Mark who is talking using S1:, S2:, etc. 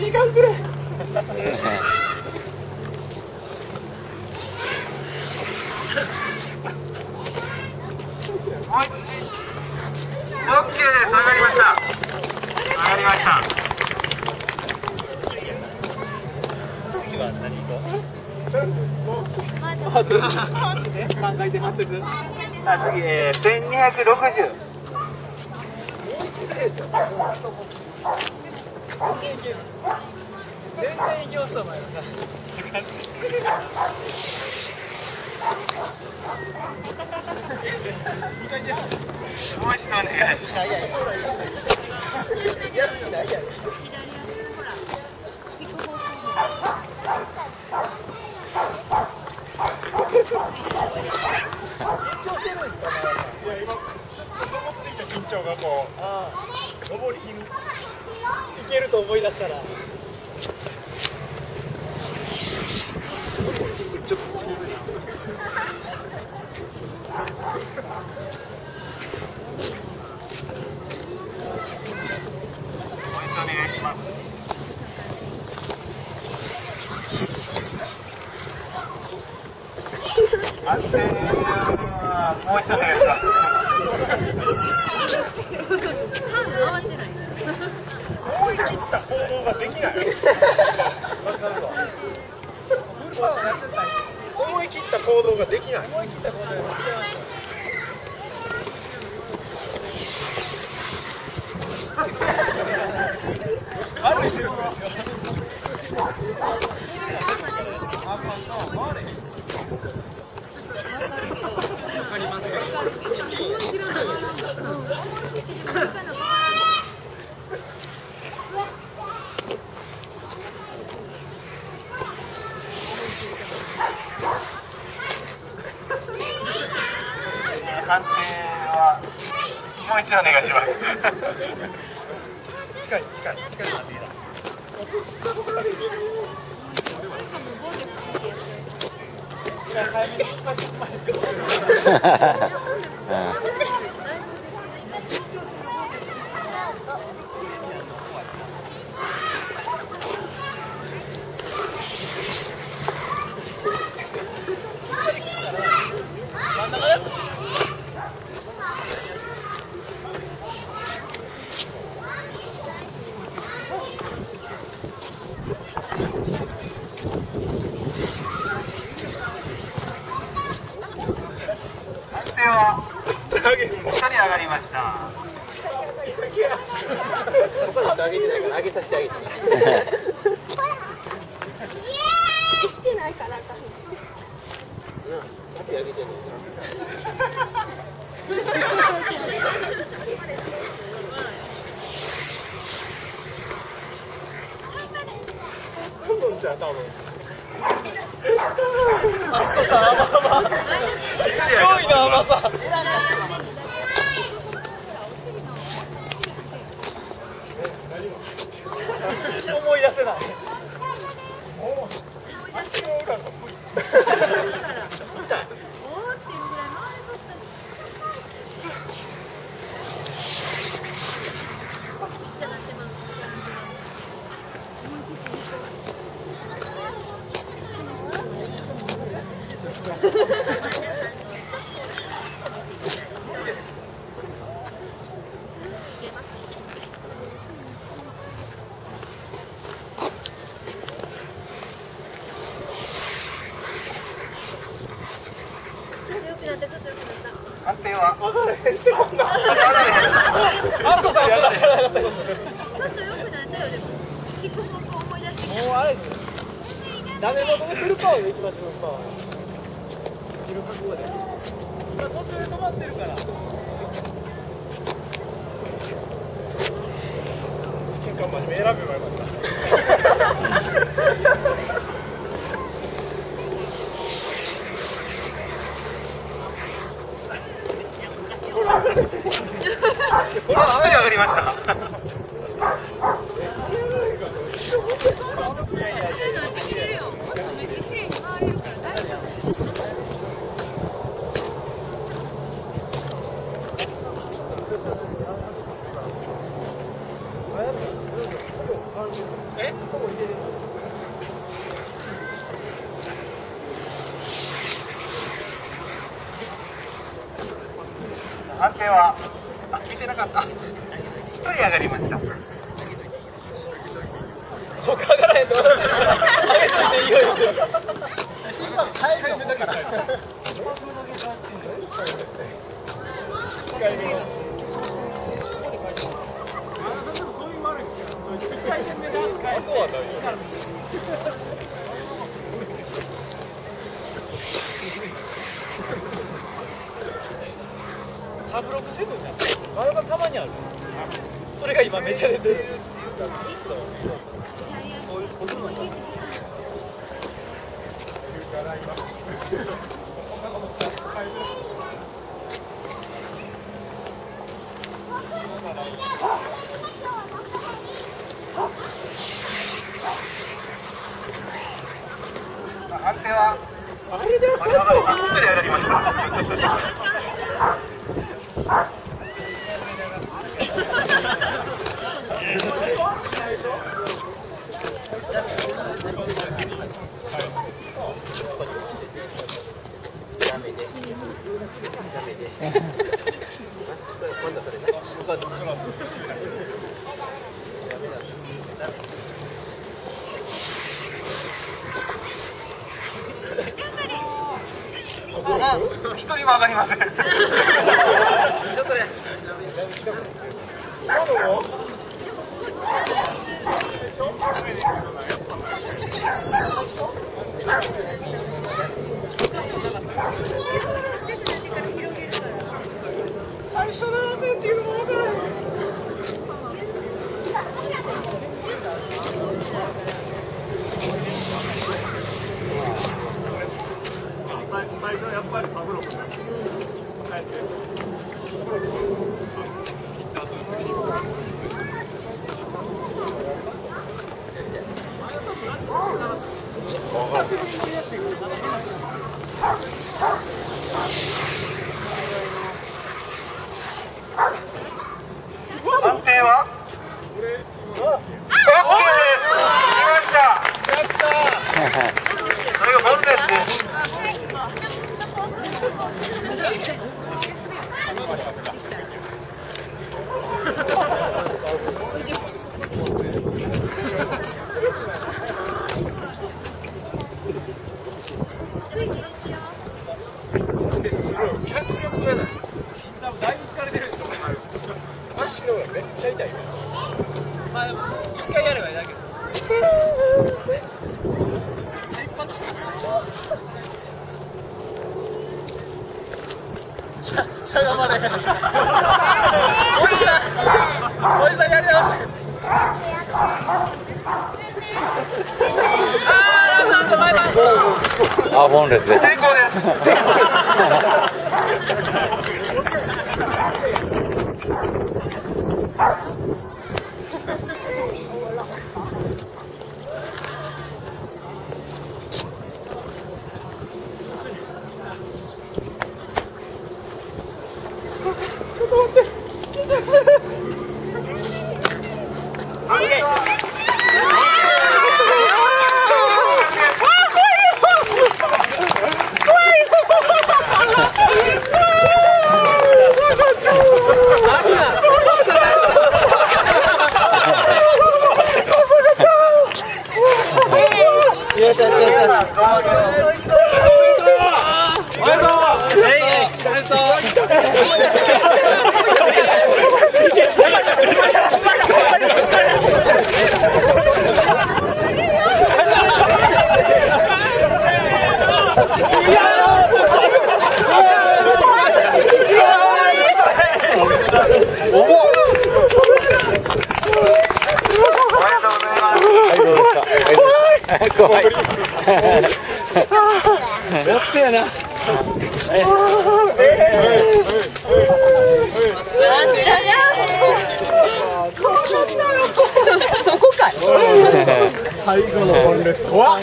S1: 時間くらい。
S2: オッケーです。上がりました。上がりました。
S1: 次は何行こうあ、どう考えてはってく
S2: あ次、えー、1260
S1: 全然行きますお前らさ
S2: もう一度お願いします
S1: 緊張がこう登りきるいけると思い出したら。
S2: もう一度お願いします安定はもう一度お願いします
S1: 思い切った行動ができないわかるわ思い切った行動ができない。思い切った行動ができないあるですよ
S2: 判定はもう一度お願いします。
S1: 近い近い近いなっていいな
S2: 判定は
S1: 投げるの
S2: 一人上がりました
S1: 他の人上げてないから上げさせてあげて
S3: 来てないからか
S1: 上げてんのどんじゃ多分あそこさ甘々強いな甘さ思い出せない足の裏が無理痛い
S2: 判定は
S1: 分からへんってこんなあそさん
S3: ちょっと良くなったよでもキックホップ思い出し
S1: もうあれダメ元のフルパワーでいきましょうパワーで今途中で止まってるから試験官真面目選べばよかった。
S2: 上がりました。
S1: え？
S2: 判定は？てなかった。一人上がりました。
S1: 他からへんの？上げといていいよ言うてサブロックセブンじゃんあれがたまにある。それが今めちゃ出てる。
S2: 判定は一人上がりました一人も上がりません
S1: 最初のラーメンっていうのも分からない最初やっぱりサブロックだ帰って
S2: 判定は OK です来ましたそれがボルテスです
S1: 脚力がない多分だいぶ疲れてるんですよ足の裏めっちゃ痛いよまあでも一回やればいいだけですしゃしゃがまれおじさんおじさんやり直してあ
S4: あ、ボンレスで。
S2: 成功ですおめです
S4: 怖い。やったやな。
S3: そこかい
S1: 最後の本レス怖っ